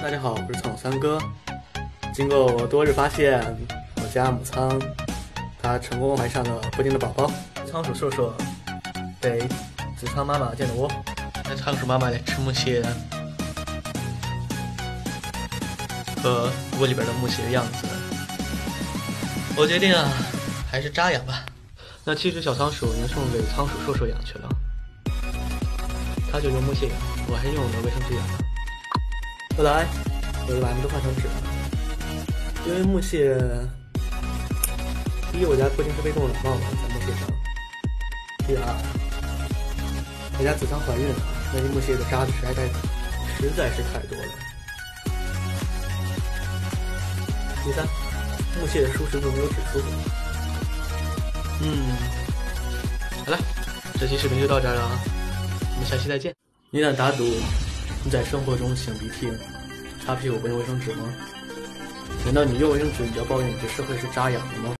大家好，我是仓鼠三哥。经过我多日发现，我家母仓它成功怀上了布丁的宝宝。仓鼠硕硕被子仓妈妈建的窝，那仓鼠妈妈在吃木屑，和窝里边的木屑的样子。我决定啊，还是扎养吧。那七只小仓鼠已经送给仓鼠硕硕养去了，他就用木屑养，我还是用我的卫生纸养的。后来我就把它们都换成纸了，因为木屑，第一我家布丁是被冻感冒了，在木屑上；第二，我家子仓怀孕了，那些木屑的渣子实在太实在是太多了；第三，木屑的舒适度没有纸舒服。嗯，好了，这期视频就到这儿了，我们下期再见。你敢打赌你在生活中擤鼻涕、擦屁股不用卫生纸吗？难道你用卫生纸你就抱怨你这社会是扎养的吗？